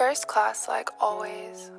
First class, like always.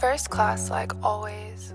First class, like always.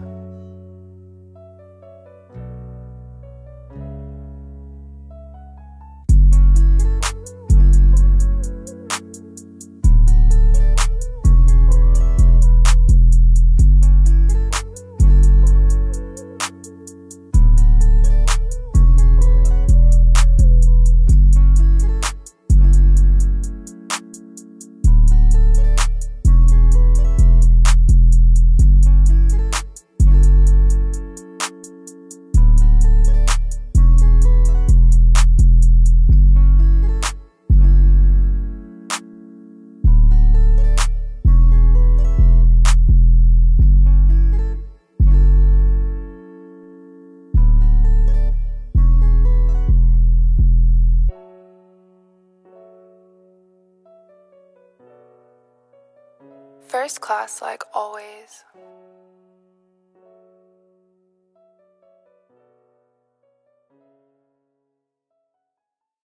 First class, like always.